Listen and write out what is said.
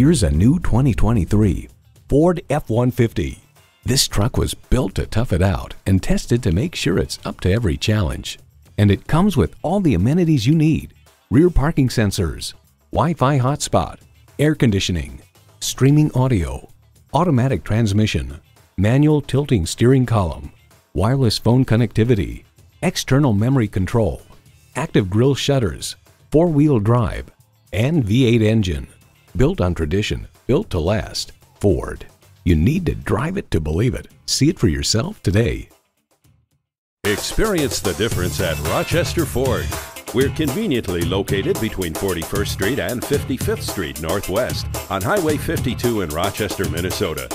Here's a new 2023 Ford F-150. This truck was built to tough it out and tested to make sure it's up to every challenge. And it comes with all the amenities you need. Rear parking sensors, Wi-Fi hotspot, air conditioning, streaming audio, automatic transmission, manual tilting steering column, wireless phone connectivity, external memory control, active grille shutters, four-wheel drive, and V8 engine. Built on tradition, built to last. Ford. You need to drive it to believe it. See it for yourself today. Experience the difference at Rochester Ford. We're conveniently located between 41st Street and 55th Street Northwest on Highway 52 in Rochester, Minnesota.